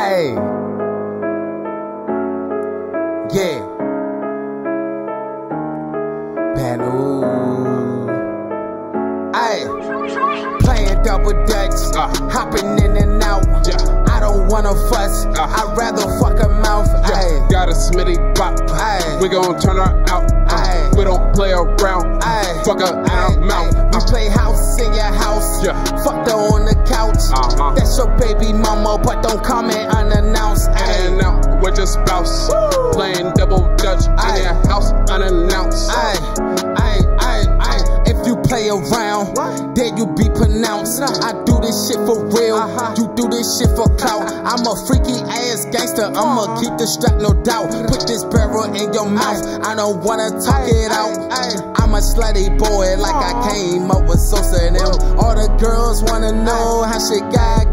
Ayy. Yeah. Panu. Ayy. Playing double dutch. Uh. Hopping in and out. Yeah. I don't wanna fuss. Uh. I'd rather fuck a mouth. Ayy. Got a Smitty bop. Ayy. We gon' turn her out. Ayy. We don't play around. Fuck her her mouth. We play house in your house. Yeah. Fuck her on the couch. Uh-huh. That's your baby mama, but don't comment spouse. Woo. Playing double dutch in your house unannounced. Aye, aye, aye, aye. If you play around, then you be pronounced. I do this shit for real. Uh-huh. You do this shit for clout. I'm a freaky ass gangster. I'ma keep the strap, no doubt. Put this barrel in your mouth. I don't wanna talk it out. I'm a slutty boy, like I came up with Sosa and them. All the girls wanna know how she got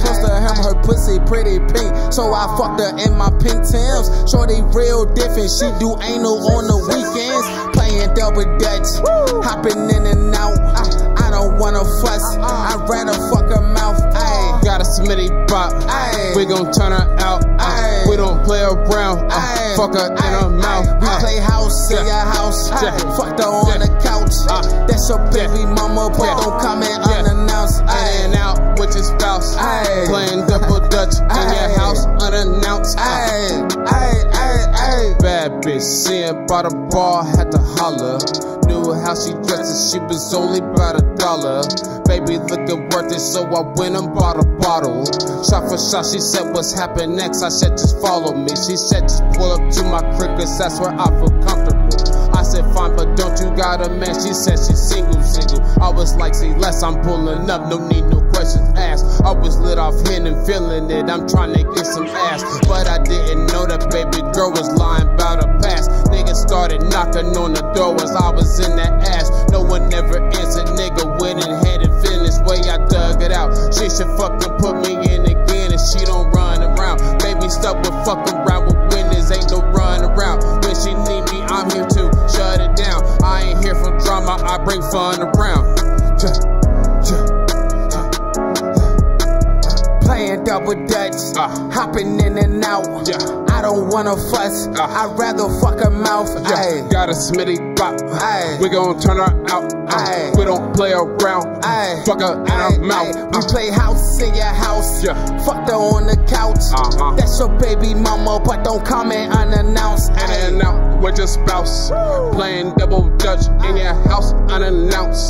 pussy pretty pink, so I fucked her in my pink Timbs. Shorty real different. She do anal on the weekends, playing double dutch, hopping in and out. I don't wanna fuss. I'd rather fuck her mouth. Ayy, Got a Smitty bop. ayy. We gon' turn her out. We don't play around. Uh, Ayy, fuck her in her mouth. We Uh, play house in your house. Yeah. Fucked her on the couch. Uh, That's your baby mama, but don't comment Yeah. unannounced. in and out with your spouse. Ayy. Playing dutch in your house unannounced. Ayy, ayy, ayy, ayy. Bad bitch, seeing by the bar, had to holler. Knew how she dresses, she was only about a dollar. Baby looking worth it, so I went and bought a bottle. Shot for shot, she said, What's happening next? I said, Just follow me. She said, Just pull up to my crib, cause that's where I feel comfortable. Said, Fine, but don't you got a man? She said, She's single, single. I was like, See less, I'm pulling up, no need, no questions asked. I was lit off hand and feeling it, I'm trying to get some ass. But I didn't know that baby girl was lying about her past. Niggas started knocking on the door as I was in that ass. No one ever answered, nigga went and had it finished. Way I dug it out. She should fucking put me in again if she don't run around. Baby stuck with fuck around Bring fun double dutch, Uh. hopping in and out. Yeah. I don't wanna fuss. Uh. I'd rather fuck her mouth. yeah. Got a Smitty bop. We gon' turn her out. Uh, we don't play around. ayy. Fuck her in her mouth. ayy. We Uh. play house in your house. Yeah. Fucked her on the couch. Uh-huh. That's your baby mama, but don't comment unannounced. in and out with your spouse. Playing double dutch in your house unannounced.